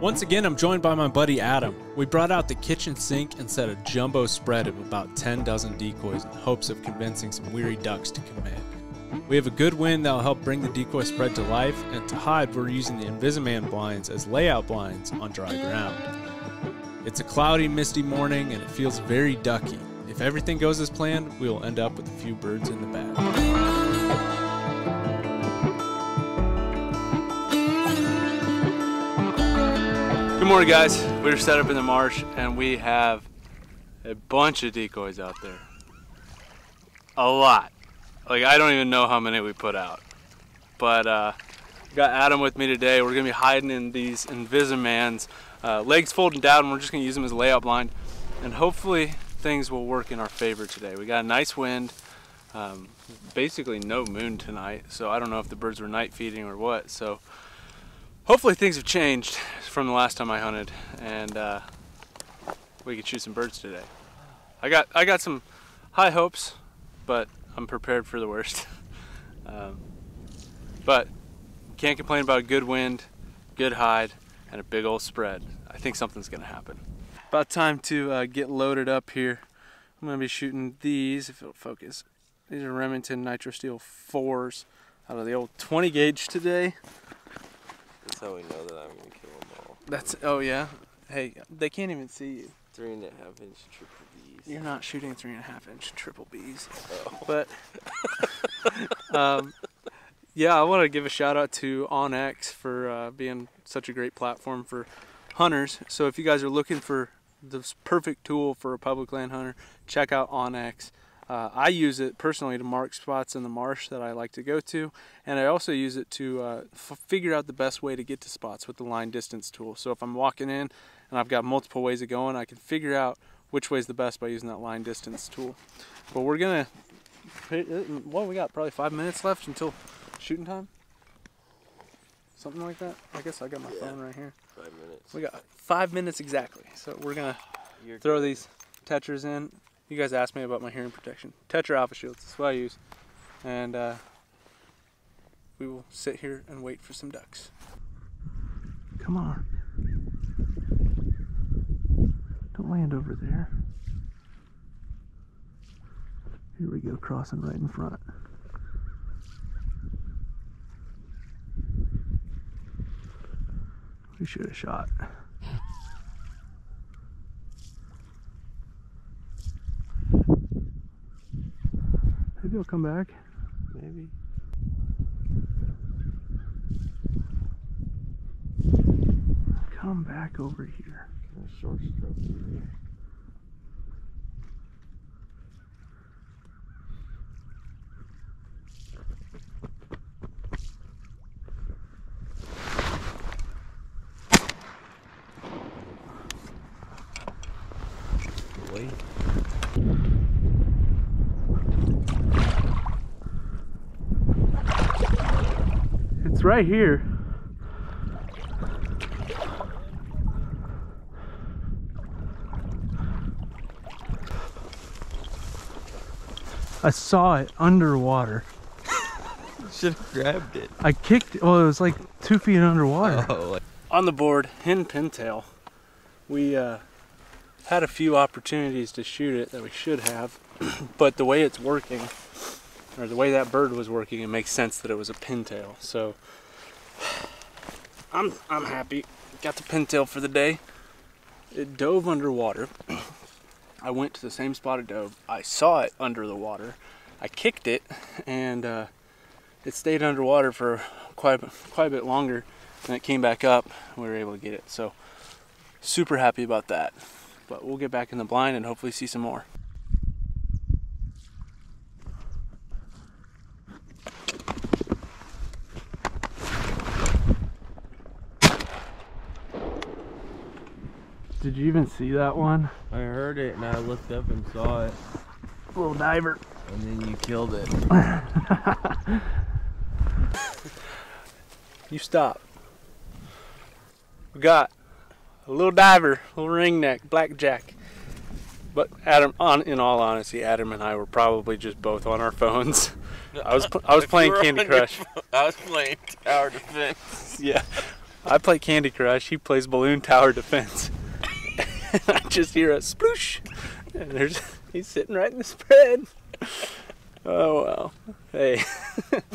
Once again, I'm joined by my buddy Adam. We brought out the kitchen sink and set a jumbo spread of about 10 dozen decoys in hopes of convincing some weary ducks to commit. We have a good wind that will help bring the decoy spread to life, and to hide, we're using the Invisiman blinds as layout blinds on dry ground. It's a cloudy, misty morning, and it feels very ducky. If everything goes as planned, we will end up with a few birds in the bag. Good morning, guys. We're set up in the marsh, and we have a bunch of decoys out there. A lot. Like, I don't even know how many we put out. But, uh, got Adam with me today. We're gonna be hiding in these Invisimans, uh, legs folded down, and we're just gonna use them as a layout blind. And hopefully, things will work in our favor today. We got a nice wind, um, basically no moon tonight, so I don't know if the birds were night feeding or what. So, hopefully, things have changed from the last time I hunted, and uh, we could shoot some birds today. I got I got some high hopes, but I'm prepared for the worst. um, but can't complain about a good wind, good hide, and a big old spread. I think something's gonna happen. About time to uh, get loaded up here. I'm gonna be shooting these, if it'll focus. These are Remington Nitro Steel 4s out of the old 20 gauge today. That's how we know that I'm gonna kill them all. That's, oh yeah. Hey, they can't even see you. Three and a half inch triple B's. You're not shooting three and a half inch triple Bs. Oh. But um, yeah, I want to give a shout out to OnX for uh, being such a great platform for hunters. So if you guys are looking for the perfect tool for a public land hunter, check out OnX. Uh, I use it personally to mark spots in the marsh that I like to go to, and I also use it to uh, f- figure out the best way to get to spots with the line distance tool. So if I'm walking in and I've got multiple ways of going, I can figure out which way is the best by using that line distance tool. But we're gonna, what we got? Probably five minutes left until shooting time. Something like that. I guess I got my Yeah. phone right here. Five minutes. We got five minutes exactly. So we're gonna You're throw good. these tetras in. You guys asked me about my hearing protection. Tetra Alpha Shields. That's what I use. And uh, we will sit here and wait for some ducks. Come on. Don't land over there. Here we go, crossing right in front. We should have shot. Come back. Maybe. Come back over here. Kind of short stroke here. Boy. It's right here. I saw it underwater. Should have grabbed it. I kicked it. Well, it was like two feet underwater. Oh, like, On the board, hen pintail. We uh, had a few opportunities to shoot it that we should have, but the way it's working, or the way that bird was working, it makes sense that it was a pintail. So I'm I'm happy. Got the pintail for the day. It dove underwater. I went to the same spot it dove. I saw it under the water. I kicked it, and uh, it stayed underwater for quite quite a bit longer. And it came back up. We were able to get it. So super happy about that. But we'll get back in the blind and hopefully see some more. Did you even see that one? I heard it and I looked up and saw it, Little diver. and then you killed it. You stop. We got a little diver, little ringneck, blackjack. But Adam, on in all honesty, Adam and I were probably just both on our phones. I was I was playing Candy Crush. phone- I was playing Tower Defense. Yeah, I play Candy Crush. He plays Balloon Tower Defense. And I just hear a sploosh, and there's he's sitting right in the spread. Oh well. Hey,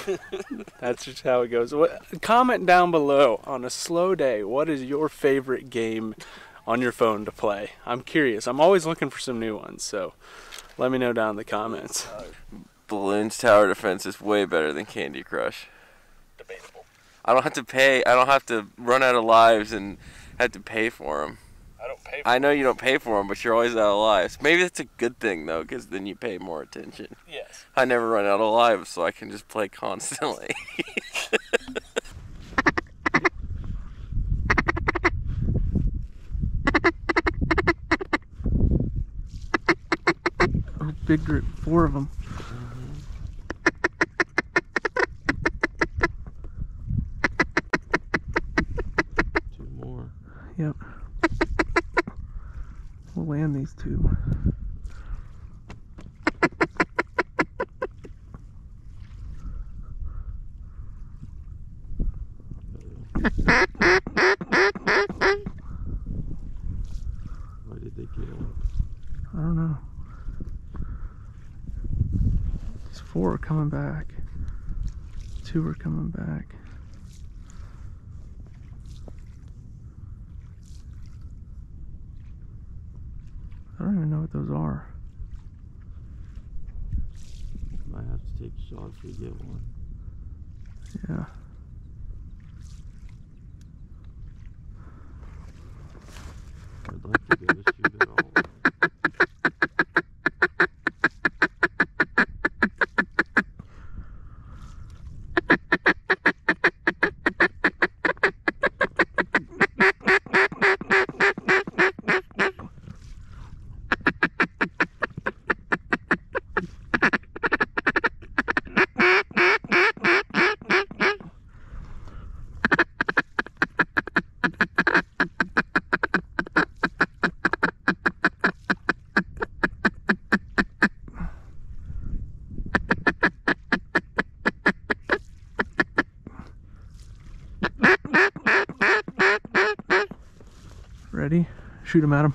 that's just how it goes. What, comment down below on a slow day. What is your favorite game on your phone to play? I'm curious. I'm always looking for some new ones. So let me know down in the comments. Bloons Tower Defense is way better than Candy Crush. Debatable. I don't have to pay. I don't have to run out of lives and have to pay for them. I don't pay. I know you don't pay for them, but you're always out of lives. Maybe that's a good thing though, because then you pay more attention. yes. I never run out of lives, so I can just play constantly. Oh, big group. Four of them. Two more. Yep. We'll land these two. Why did they get up? I don't know. These four are coming back. Two are coming back. I don't even know what those are. Might have to take a shot if we get one. Yeah. I'd like to be able to shoot it all. Ready? Shoot him at him.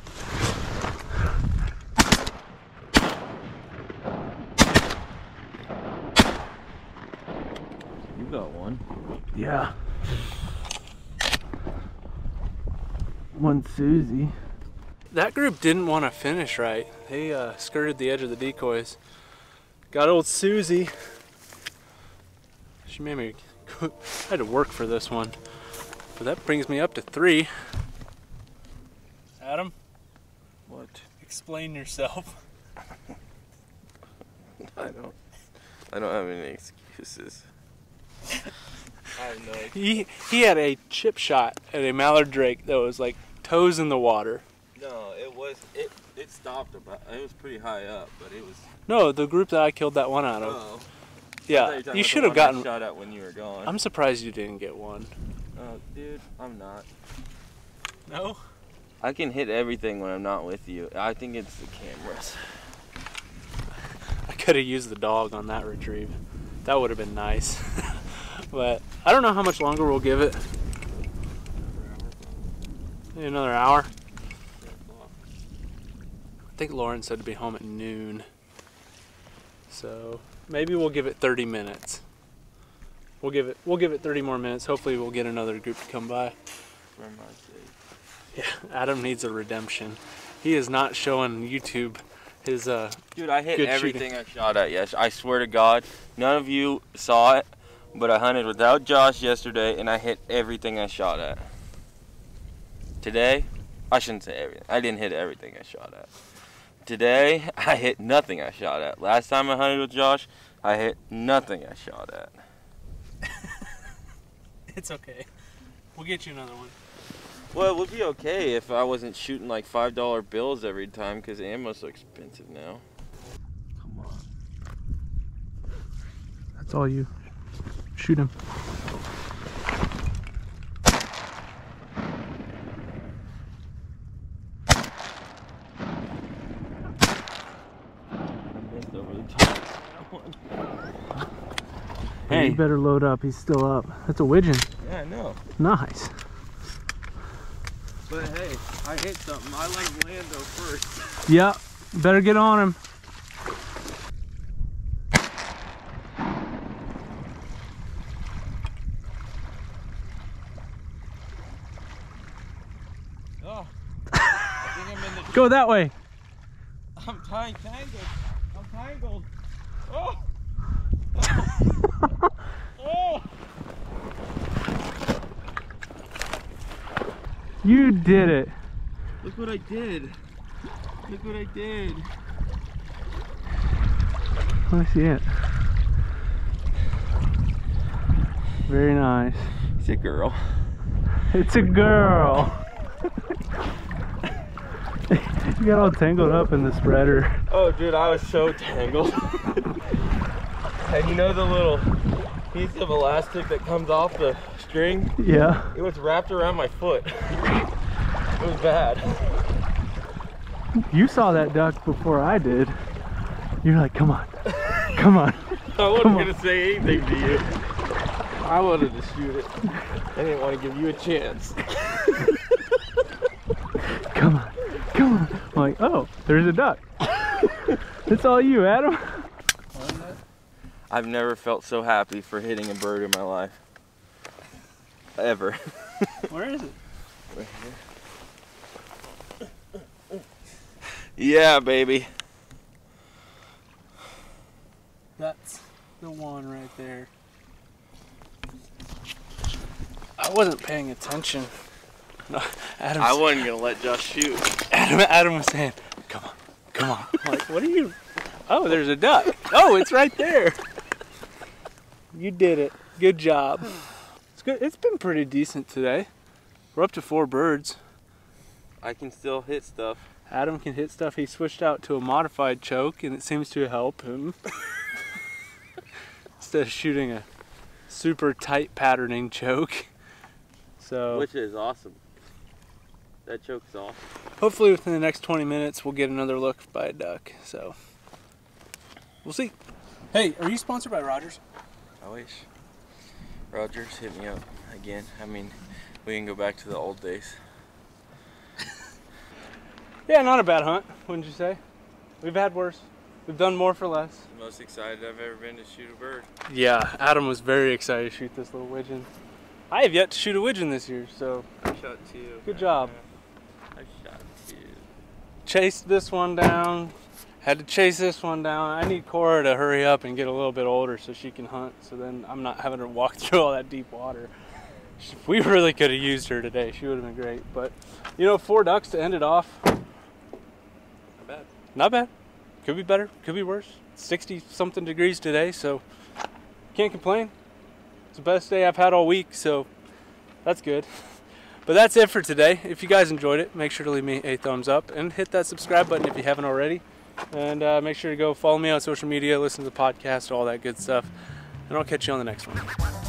You got one. Yeah. One Susie. That group didn't want to finish right. They uh, skirted the edge of the decoys. Got old Susie. She made me. I had to work for this one. But that brings me up to three. Adam, What? explain yourself. I don't. I don't have any excuses. I have no idea. He he had a chip shot at a mallard drake that was like toes in the water. No, it was. It it stopped about. It was pretty high up, but it was. No, the group that I killed that one out of. Oh. yeah, you should have gotten. shot at when you were gone. I'm surprised you didn't get one. Oh, dude, I'm not. No. I can hit everything when I'm not with you. I think it's the cameras. I could have used the dog on that retrieve. That would have been nice. but I don't know how much longer we'll give it. Maybe another hour. I think Lauren said to be home at noon. So maybe we'll give it 30 minutes. We'll give it we'll give it 30 more minutes. Hopefully we'll get another group to come by. For my sake. Yeah, Adam needs a redemption. He is not showing YouTube his uh Dude, I hit Good everything I shot at. Yes, I swear to God, none of you saw it, but I hunted without Josh yesterday, and I hit everything I shot at. Today, I shouldn't say everything. I didn't hit everything I shot at. Today, I hit nothing I shot at. Last time I hunted with Josh, I hit nothing I shot at. It's okay. We'll get you another one. Well, it would be okay if I wasn't shooting like five dollar bills every time because ammo's so expensive now. Come on. That's all you. Shoot him. I missed over. Hey, you better load up. He's still up. That's a widgeon. Yeah, I know. Nice. But hey, I hit something. I like Lando first. Yep. Better get on him. Oh, I think I'm in the. Go that way. I'm tying tangled. I'm tangled. Oh. oh. You did it. Look what I did. Look what I did. Me see it. Very nice. It's a girl. It's a girl. you got all tangled up in the spreader. Oh, dude, I was so tangled. and you know the little piece of elastic that comes off the string? Yeah. It was wrapped around my foot. It was bad. You saw that duck before I did. You're like, come on. Come on. I wasn't Come gonna say anything to you. I wanted to shoot it. I didn't want to give you a chance. Come on. Come on. I'm like, oh, there's a duck. it's all you, Adam. I've never felt so happy for hitting a bird in my life. Ever. Where is it? Right here. Yeah, baby. That's the one right there. I wasn't paying attention. No, Adam. I wasn't gonna let Josh shoot. Adam, Adam was saying, "Come on, come on." I'm like, what are you? Oh, there's a duck. Oh, it's right there. You did it. Good job. It's good. It's been pretty decent today. We're up to four birds. I can still hit stuff. Adam can hit stuff. He switched out to a modified choke, and it seems to help him. Instead of shooting a super tight patterning choke. So Which is awesome. That choke's awesome. hopefully within the next 20 minutes we'll get another look by a duck. So we'll see. Hey, are you sponsored by Rogers? I wish. Rogers, hit me up again. I mean, we can go back to the old days. Yeah, not a bad hunt, wouldn't you say? We've had worse. We've done more for less. The most excited I've ever been to shoot a bird. Yeah, Adam was very excited to shoot this little widgeon. I have yet to shoot a widgeon this year, so I shot two. Good job. I shot two. chased this one down. Had to chase this one down. I need Cora to hurry up and get a little bit older so she can hunt. So then I'm not having to walk through all that deep water. We really could have used her today. She would have been great. But you know, four ducks to end it off. Not bad. Not bad. Could be better. Could be worse. 60 something degrees today, so can't complain. It's the best day I've had all week, so that's good. But that's it for today. If you guys enjoyed it, make sure to leave me a thumbs up and hit that subscribe button if you haven't already. And uh, make sure to go follow me on social media, listen to the podcast, all that good stuff. And I'll catch you on the next one.